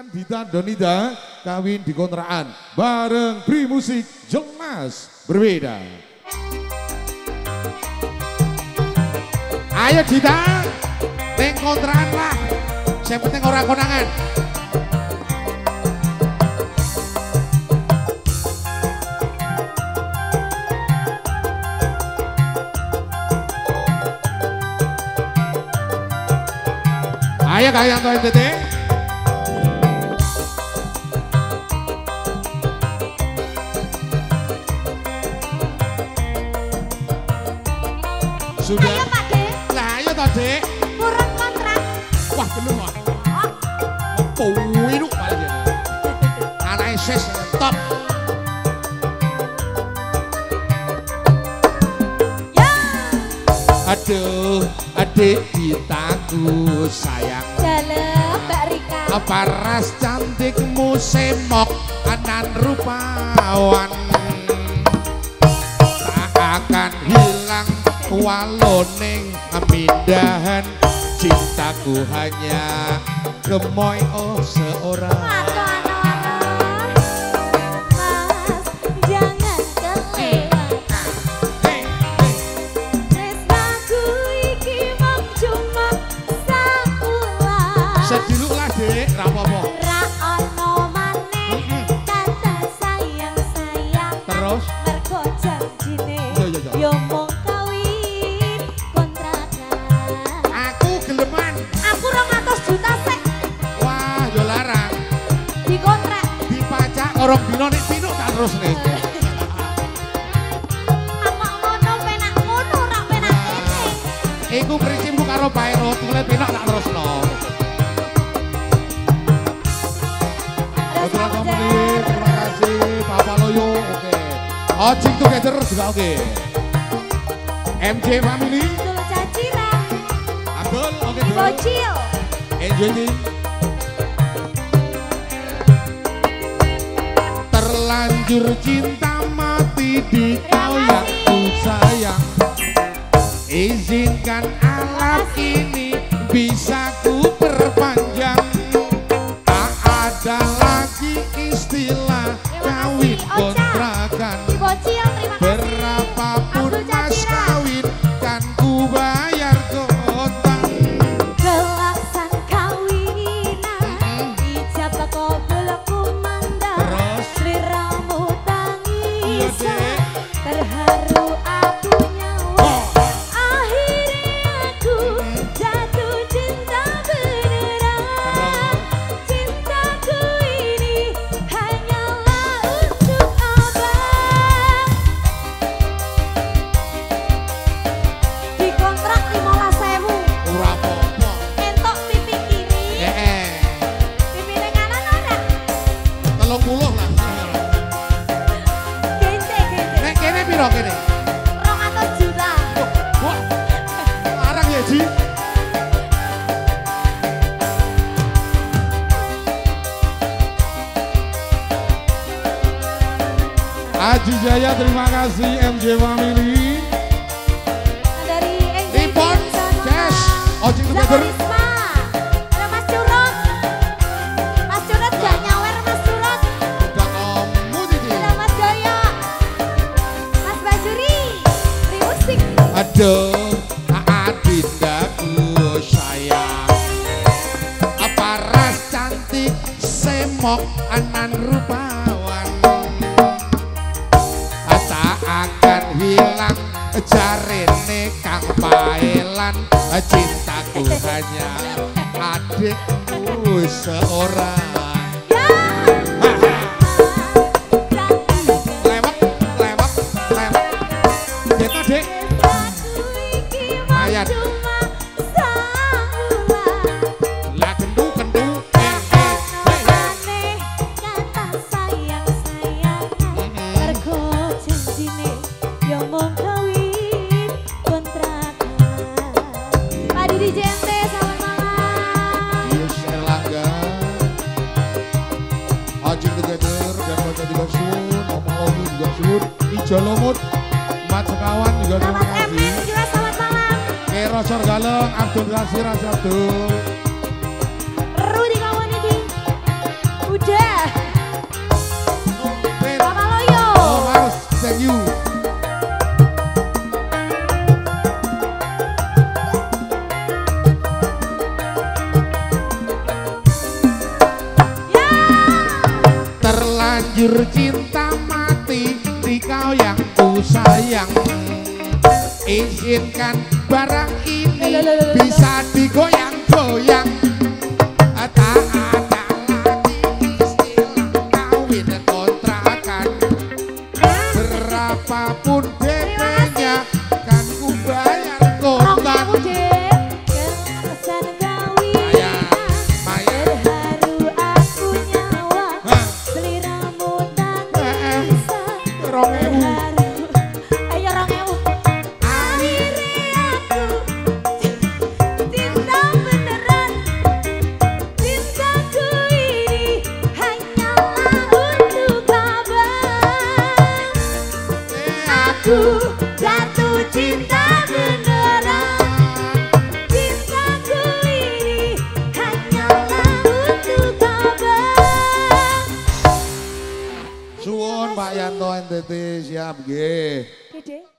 Silakan Dita Donida kawin di kontrakan bareng Bri Musik jelas berbeda. Ayo Dita, neng kontrakan lah. Saya penting orang konangan. Ayo kalian tuh NTT. Sudah. Ayo Pak De, Lah ayo toh, Dek. kurang kontrak. Wah, belum wah. Oh, Puwi lu dia. Anak ses top. ya. Aduh, adik ditaku sayang. Dalam Mbak Rika. Paras cantikmu semok anan rupawan waloning mindahan Cintaku hanya gemoy oh seorang. Sedih lah dek, rapopo. Terus? Mergo janjine iya, iya. yo orang dino nih pino tak terus nih Apa ngono penak ngono ora penak kene. Iku prinsipku karo Pairo, tulet pino tak terus no Terus terima kasih Papa Loyo, oke. Ojek Together juga oke. MJ Family, Dulu cacira, Abdul, oke bocil. Enjoy Terlanjur cinta mati di ku sayang. Izinkan alam ini bisa ku perpanjang. Tak ada lagi istilah kawin kontrakan. Terima kasih. Jaya terima kasih MJ Family. Dari sama Jess, Ojek Together. Risma. Ada Mas Curut Mas Curut gak nyawer Mas Curut Udah kamu Titi. Ada Mas Jaya Mas Bajuri Rimusik Aduh, adindaku sayang. Apa ras cantik semok anan rupawan jarene kang paelan Cintaku hanya adikku seorang. Ya Lewat, lewat, lewat. Kita dek Aku juga suun Omong Lomi juga suun Ijo Lumut Mat Sekawan juga terima kasih MM selamat malam Kero Abdul terlanjur cinta mati di kau yang ku sayang. Izinkan barang ini bisa digoyang-goyang. Tak ada lagi istilah kawin kontrakan. Berapapun Robbie. Lan Tetis siap nggih. Gede.